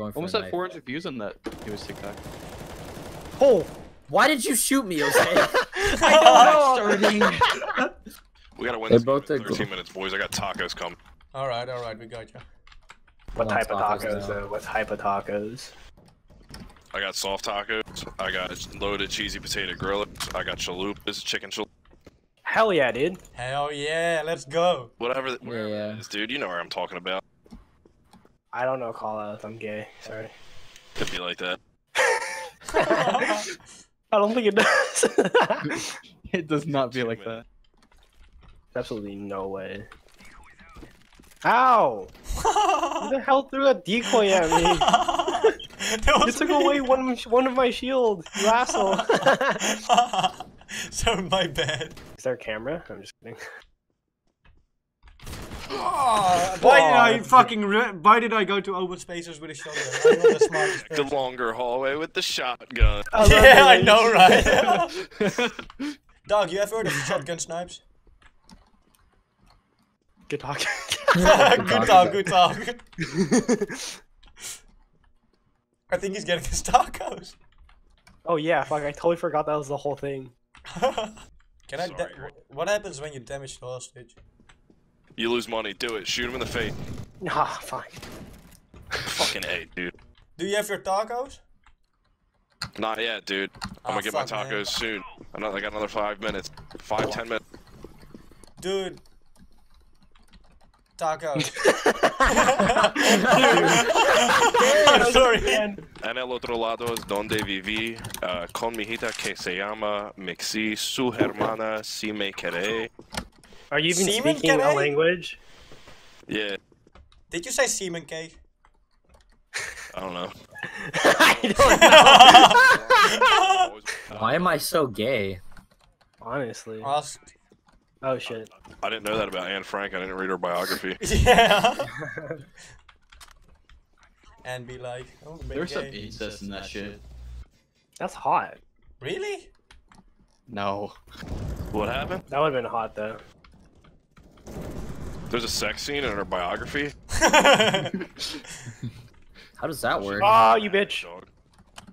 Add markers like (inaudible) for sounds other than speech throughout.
going for Almost a at 400 views on that. He was TikTok. Oh, why did you shoot me, Jose? (laughs) I know. (laughs) (laughs) We gotta win They this game both in 13 cool. minutes, boys. I got tacos coming. All right, all right, we got you. What I want type of tacos tacos though? What type of tacos? I got soft tacos. I got loaded cheesy potato grillers. I got chalupas, chicken chalupas. Hell yeah, dude. Hell yeah, let's go. Whatever, whatever Yeah. it is, dude. You know where I'm talking about. I don't know call outs. I'm gay. Sorry. It'd be like that. (laughs) I don't think it does. (laughs) It does not be like that. Absolutely no way. Ow! Who the hell threw a decoy at me? (laughs) You took me. away one of, one of my shields, you asshole. so my bad. Is there a camera? I'm just kidding. Oh, why did I fucking? Re- why did I go to open spaces with a shotgun? I'm the (laughs) The longer hallway with the shotgun. I Yeah, the I know, right? (laughs) Dog, you ever heard of shotgun snipes? Good talk. (laughs) good talk, good talk. I think he's getting his tacos. oh yeah, fuck! I totally forgot that was the whole thing. Can I? Da- Sorry. what happens when you damage the hostage? You lose money. Do it. Shoot him in the face. Ah, fine. (laughs) Fucking A, dude. Do you have your tacos? Not yet, dude. I'm Ah, gonna get my tacos man. soon. I know I got another five minutes. Five, ten minutes. Dude. Tacos. (laughs) I'm (laughs) sorry. En el otro lado es donde viví uh, con mi hija que se llama Mixi. Su hermana si me quiere. Are you even Semen speaking a language? Yeah, Did you say semen cake? (laughs) I don't know. (laughs) I don't (laughs) know. Why am I so gay? Honestly. Ask. Oh shit. I didn't know that about Anne Frank. I didn't read her biography. Yeah. and be like, oh, big There's some incest in that shit. That's hot. Really? No. What happened? That would have been hot though. There's a sex scene in her biography. (laughs) How does that work? Oh, you bitch. Dog.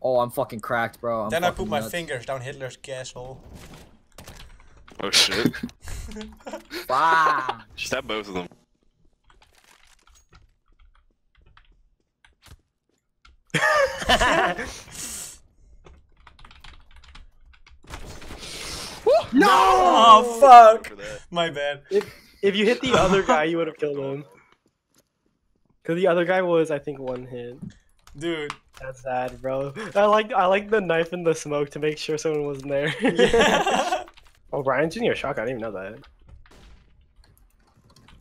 Oh, I'm fucking cracked, bro. I'm then I fucking put my nuts. fingers down Hitler's gasshole. Oh shit. (laughs) Ah! Stab both of them. (laughs) no! Oh fuck! My bad. If you hit the other guy, you would have killed him. (laughs) Cause the other guy was, I think, one hit. Dude. That's sad, bro. I like I like the knife in the smoke to make sure someone wasn't there. (laughs) Yeah. (laughs) oh, Ryan's using a shotgun. I didn't even know that.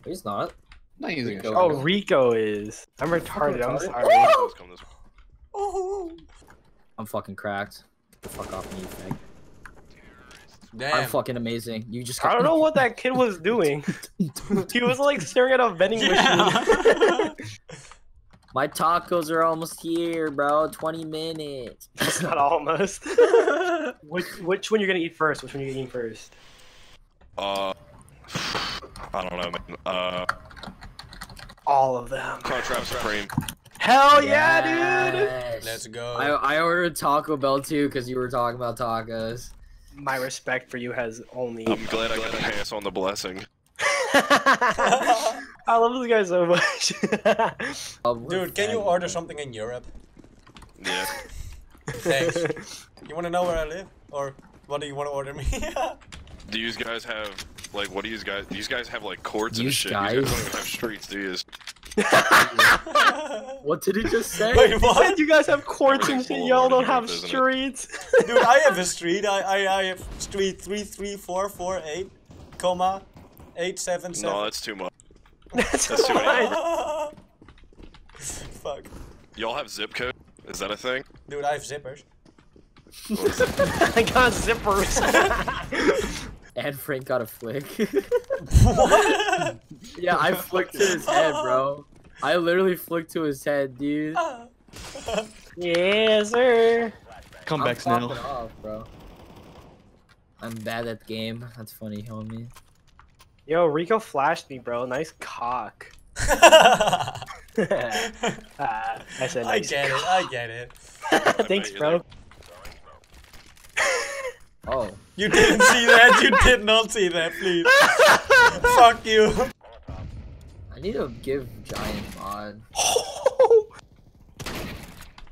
He's not. Not using a Rico. Oh. Rico is. I'm retarded. I'm retarded? sorry. Let's come this way. oh. I'm fucking cracked. Get the fuck off me, you fag. Damn. I'm fucking amazing. You just I don't know what that kid was (laughs) doing. (laughs) he was like staring at a vending machine. (laughs) My tacos are almost here, bro. 20 minutes. It's not almost. which which one you're gonna eat first? Which one you gonna eat first? Uh, I don't know, man. Uh, All of them. Crunchwrap Supreme. Hell yeah, dude! Let's go. I, I ordered Taco Bell too because you were talking about tacos. My respect for you has only. I'm glad I got to pass on the blessing. (laughs) I love this guy so much. (laughs) Dude, can you order something in Europe? Yeah. (laughs) Thanks. You wanna know where I live? Or what do you wanna order me? Do you guys have like what do you guys? Do you guys have like courts and You shit? guys? You guys don't even have streets, do you? (laughs) What did he just say? Wait, what? you guys have courts and shit. Y'all don't have streets. Dude, I have a (laughs) street. I I, I have street three three four four eight, comma, eight seven No, that's too much. That's That's too many. fine. Fuck. Y'all have zip code? Is that a thing? Dude, I have zippers. (laughs) I got zippers. And Frank got a flick. what? yeah, I flicked his head, bro. I literally flicked to his head, dude. yes, sir. I'm Comebacks popping now. off, bro. I'm bad at game. That's funny, homie. Yo, Rico flashed me, bro. Nice cock. (laughs) (laughs) Ah, I said I nice. get it. I get it. (laughs) Thanks, bro. Oh. You didn't see that. You did not see that. Please. Fuck you. I need to give Giant mod. (laughs)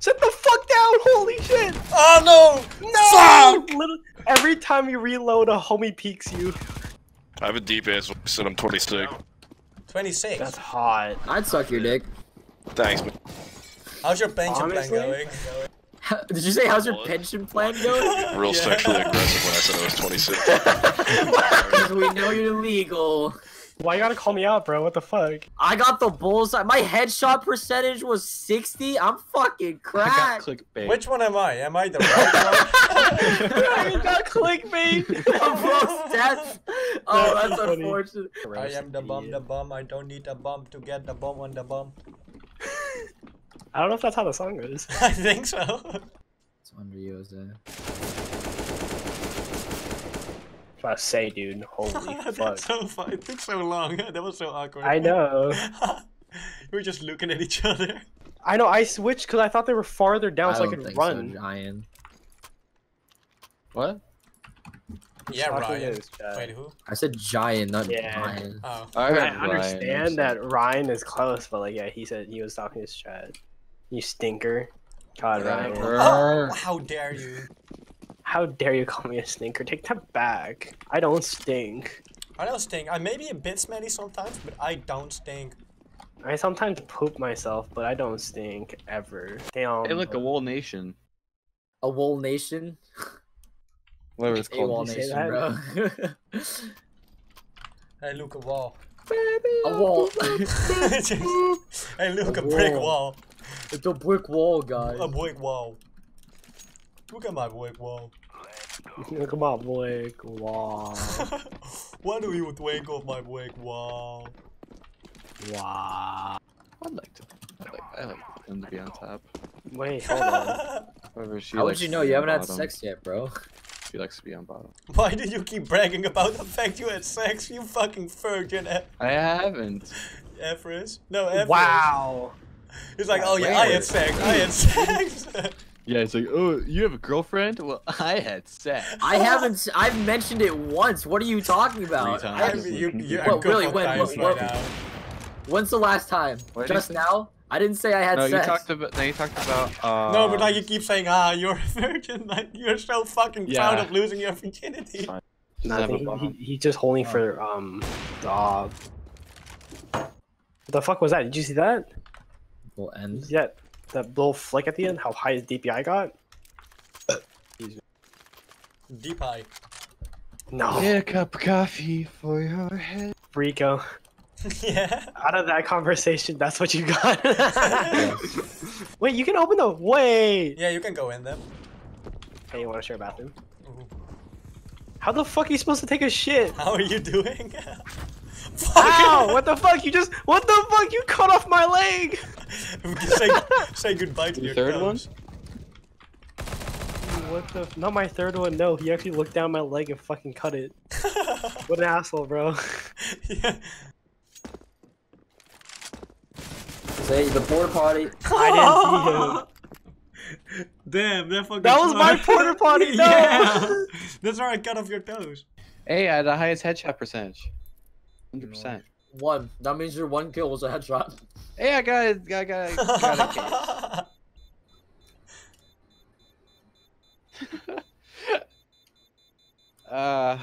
Sit the fuck down! Holy shit! Oh no! No! Fuck! Little, every time you reload, a homie peeks you. I have a deep ass voice and I'm 26. 26. That's hot. I'd suck your dick. Thanks, man. How's your pension plan Honestly? going? Did you say how's your pension plan going? (laughs) Real Yeah. sexually aggressive when I said I was 26. (laughs) Because we know you're legal. Why you gotta call me out, bro? What the fuck? I got the bullseye. My headshot percentage was 60. I'm fucking I got cracked. clickbait. Which one am I? Am I the (laughs) right one? (laughs) you got clickbait. (laughs) Bro, that's oh, That's that's funny. unfortunate. I am the bum, the bum. I don't need a bomb to get the bomb on the bomb. I don't know if that's how the song goes. I think so. It's under you, Jose. What I say, dude. Holy (laughs) fuck. That's so fun. It took so long. (laughs) That was so awkward. I know. we (laughs) were just looking at each other. I know. I switched because I thought they were farther down, so I don't could think run. So, Giant. What? Yeah, Talking Ryan. Wait, who? I said Giant, not Yeah. Ryan. Oh. I, I heard Ryan, understand that Ryan is close, but like, yeah, he said he was talking his chat. You stinker. God, Yeah, Ryan. Oh, how dare you? How dare you call me a stinker? Take that back. I don't stink. I don't stink. I may be a bit smelly sometimes, but I don't stink. I sometimes poop myself, but I don't stink ever. Damn. Hey, look, a whole nation. A wool nation. Whatever it's A wall called. you nation, bro. Hey, look, a wall. a wall. (laughs) (laughs) hey, look, A a brick wall. wall. it's a brick wall, guys. A brick wall. Look at my brick wall. Look at my boy. Wow. What do you think of my brick wall? Wow. I'd like to. I like, I like him to be on top. Wait, hold on. (laughs) However, she How would you to know? You haven't had sex yet, bro. She likes to be on bottom. Why do you keep bragging about the fact you had sex, you fucking virgin, I haven't. (laughs) Everest? No, Everest. wow. He's like, oh yeah, I had sex, I had sex. (laughs) Yeah, it's like, oh, you have a girlfriend? Well, (laughs) I had sex. I haven't. I've mentioned it once. What are you talking about? Three I I times. haven't- mean, you, you Well, are good really, when- times what- right what- When's the last time? What Just now? I didn't say I had No, you sex. talked about. No, you talked about. Uh, No, but like you keep saying, ah, you're a (laughs) virgin. Like you're so fucking proud of losing your virginity. Fine. No, I Never think he, he, he's just holding for um dog. What the fuck was that? Did you see that? Will end. Yeah, that little flick at the end. How high his DPI got? Deep high. No, Get a cup of coffee for your head. Rico. (laughs) yeah. (laughs) Out of that conversation, that's what you got. (laughs) Wait, you can open the wait. Yeah, you can go in them. Hey, you want to share a bathroom? Ooh. How the fuck are you supposed to take a shit? How are you doing? Ow! What the fuck? You just what the fuck? You cut off my leg. (laughs) say, say goodbye to The your third one? What the? Not my third one. No, he actually looked down my leg and fucking cut it. (laughs) What an asshole, bro. yeah. Say the porta potty. I didn't see him. (laughs) Damn, that fucking. That was my porta potty, no! yeah. That's where I cut off your toes. Hey, I had the highest headshot percentage. Hundred percent. One. That means your one kill was a headshot. Hey, I got it. I got it. (laughs) Got it. (laughs) (laughs) Uh.